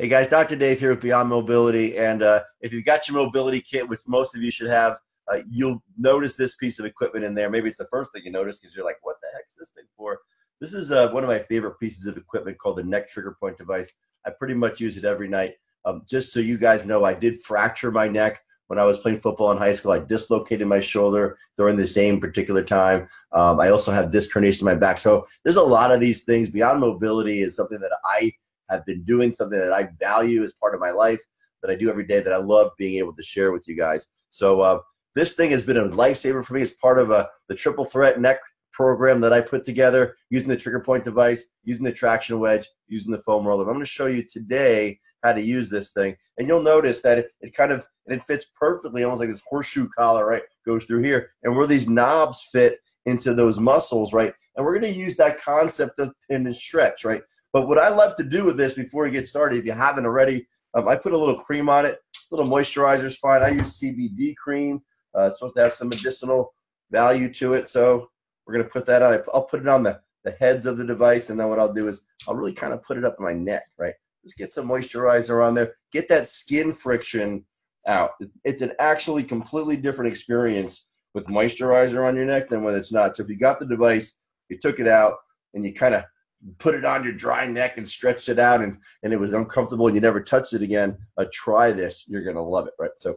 Hey guys, Dr. Dave here with Beyond Mobility. And uh, if you've got your mobility kit, which most of you should have, uh, you'll notice this piece of equipment in there. Maybe it's the first thing you notice because you're like, what the heck is this thing for? This is uh, one of my favorite pieces of equipment called the neck trigger point device. I pretty much use it every night. Um, just so you guys know, I did fracture my neck when I was playing football in high school. I dislocated my shoulder during the same particular time. Um, I also have disc herniation in my back. So there's a lot of these things. Beyond mobility is something that I have been doing, something that I value as part of my life, that I do every day, that I love being able to share with you guys. So uh, this thing has been a lifesaver for me. It's part of a, uh, the triple threat neck program that I put together using the trigger point device, using the traction wedge, using the foam roller. I'm going to show you today how to use this thing. And you'll notice that it, it kind of, it fits perfectly, almost like this horseshoe collar, right? Goes through here. And where these knobs fit into those muscles, right? And we're going to use that concept of pin and stretch, right? But what I love to do with this before we get started, if you haven't already, um, I put a little cream on it. A little moisturizer is fine. I use CBD cream. Uh, it's supposed to have some medicinal value to it. So we're going to put that on. I'll put it on the, the heads of the device. And then what I'll do is I'll really kind of put it up in my neck, right? Just get some moisturizer on there. Get that skin friction out. It's an actually completely different experience with moisturizer on your neck than when it's not. So if you got the device, you took it out, and you kind of put it on your dry neck and stretched it out and, and it was uncomfortable and you never touched it again, uh, try this. You're going to love it, right? So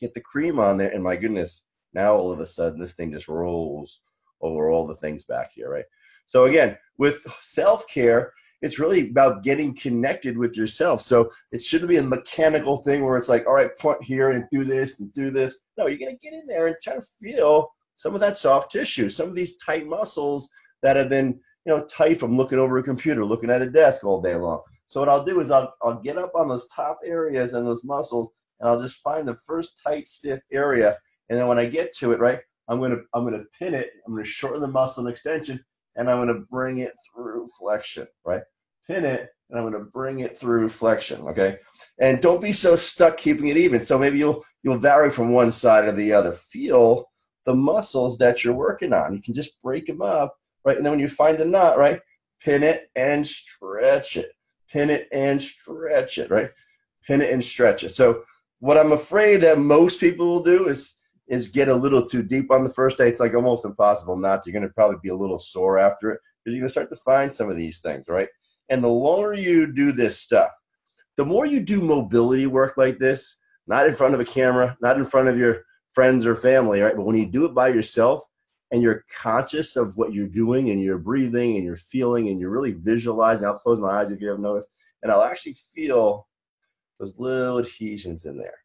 get the cream on there and my goodness, now all of a sudden this thing just rolls over all the things back here, right? So again, with self-care, it's really about getting connected with yourself. So it shouldn't be a mechanical thing where it's like, all right, point here and do this and do this. No, you're going to get in there and try to feel some of that soft tissue, some of these tight muscles that have been you know, tight from looking over a computer, looking at a desk all day long. So what I'll do is I'll, I'll get up on those top areas and those muscles, and I'll just find the first tight, stiff area. And then when I get to it, right, I'm gonna I'm gonna pin it. I'm gonna shorten the muscle and extension, and I'm gonna bring it through flexion, right? Pin it, and I'm gonna bring it through flexion, okay? And don't be so stuck keeping it even. So maybe you'll you'll vary from one side or the other. Feel the muscles that you're working on. You can just break them up right? And then when you find the knot, right, pin it and stretch it. Pin it and stretch it, right? Pin it and stretch it. So what I'm afraid that most people will do is is get a little too deep on the first day. It's like almost impossible not. You're going to probably be a little sore after it. But you're to start to find some of these things, right? And the longer you do this stuff, the more you do mobility work like this, not in front of a camera, not in front of your friends or family, right? But when you do it by yourself, and you're conscious of what you're doing and you're breathing and you're feeling and you're really visualizing. I'll close my eyes if you haven't noticed, and I'll actually feel those little adhesions in there.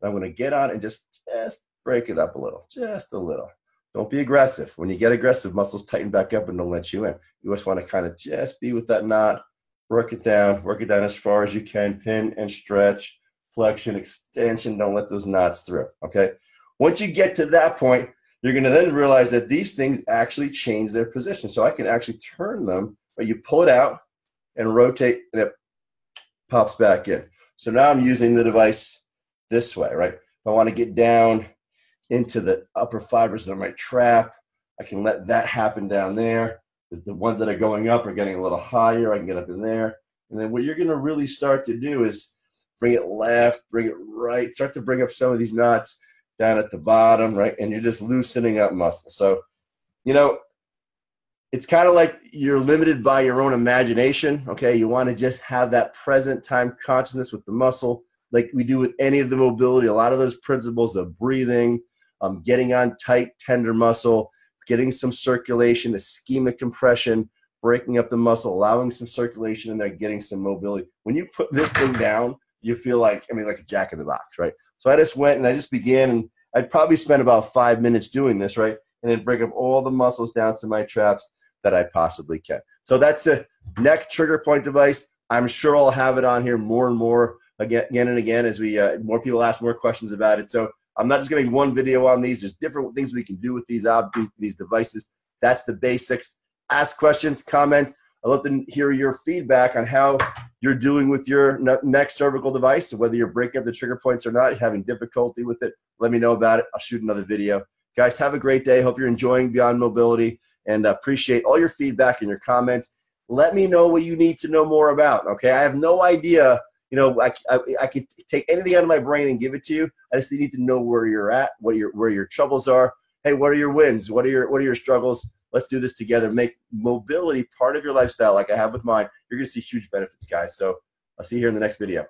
And I'm going to get on and just just break it up a little, just a little. Don't be aggressive. When you get aggressive, muscles tighten back up and don't let you in. You just want to kind of just be with that knot, work it down, work it down as far as you can, pin and stretch, flexion, extension. Don't let those knots through. Okay. Once you get to that point, you're going to then realize that these things actually change their position. So I can actually turn them, but you pull it out and rotate, and it pops back in. So now I'm using the device this way, right? If I want to get down into the upper fibers of my trap, I can let that happen down there. The ones that are going up are getting a little higher. I can get up in there. And then what you're going to really start to do is bring it left, bring it right, start to bring up some of these knots down at the bottom, right? And you're just loosening up muscle. So, you know, it's kind of like you're limited by your own imagination. Okay. You want to just have that present time consciousness with the muscle, like we do with any of the mobility. A lot of those principles of breathing, um, getting on tight, tender muscle, getting some circulation, ischemic compression, breaking up the muscle, allowing some circulation in there, getting some mobility. When you put this thing down, you feel like, I mean, like a jack in the box, right? So I just went and I just began, and I'd probably spend about five minutes doing this, right? And then break up all the muscles down to my traps that I possibly can. So that's the neck trigger point device. I'm sure I'll have it on here more and more again, again and again as we uh, more people ask more questions about it. So I'm not just going to one video on these. There's different things we can do with these, uh, these, these devices. That's the basics. Ask questions, comment. I'd love to hear your feedback on how you're doing with your neck cervical device, whether you're breaking up the trigger points or not, having difficulty with it. Let me know about it. I'll shoot another video. Guys, have a great day. Hope you're enjoying Beyond Mobility and uh, appreciate all your feedback and your comments. Let me know what you need to know more about. Okay, I have no idea you know, I, I, I take anything out of my brain and give it to you. I just need to know where you're at, what your where your troubles are. Hey, what are your wins? What are your what are your struggles? Let's do this together. Make mobility part of your lifestyle, like I have with mine. You're going to see huge benefits, guys. So I'll see you here in the next video.